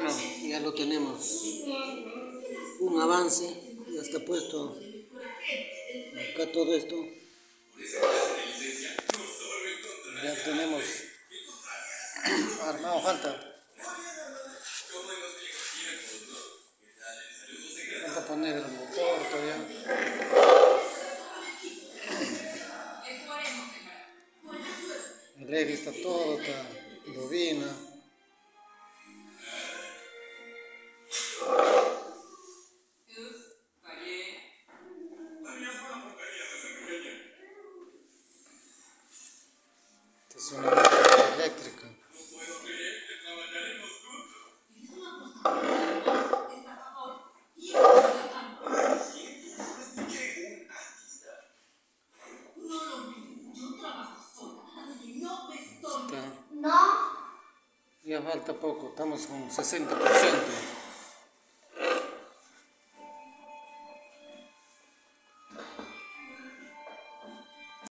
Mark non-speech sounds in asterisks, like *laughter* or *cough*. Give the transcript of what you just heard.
Bueno, ya lo tenemos. Un avance. Ya está puesto acá todo esto. Ya tenemos *coughs* armado falta. Falta poner el motor todavía. *coughs* El eje está todo, está es una eléctrica. No. Ya falta poco, estamos con 60%.